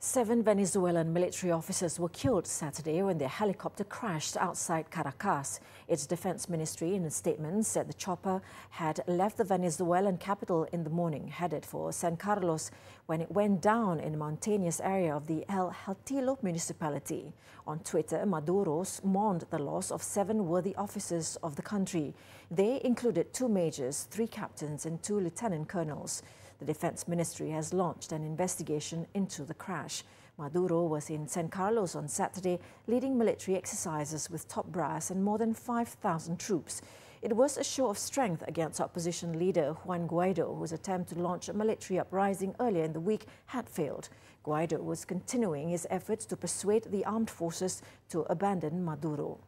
Seven Venezuelan military officers were killed Saturday when their helicopter crashed outside Caracas. Its defense ministry, in a statement, said the chopper had left the Venezuelan capital in the morning, headed for San Carlos, when it went down in a mountainous area of the El Hatillo municipality. On Twitter, Maduro mourned the loss of seven worthy officers of the country. They included two majors, three captains, and two lieutenant colonels. The Defense Ministry has launched an investigation into the crash. Maduro was in San Carlos on Saturday, leading military exercises with top brass and more than 5,000 troops. It was a show of strength against opposition leader Juan Guaido, whose attempt to launch a military uprising earlier in the week had failed. Guaido was continuing his efforts to persuade the armed forces to abandon Maduro.